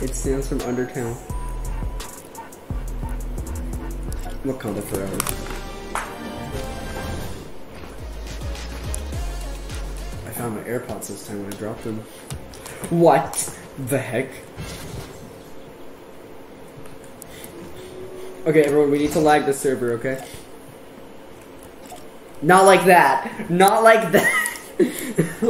It stands from Undertale. Wakanda forever. I found my AirPods this time when I dropped them. What the heck? Okay, everyone, we need to lag the server, okay? Not like that. Not like that.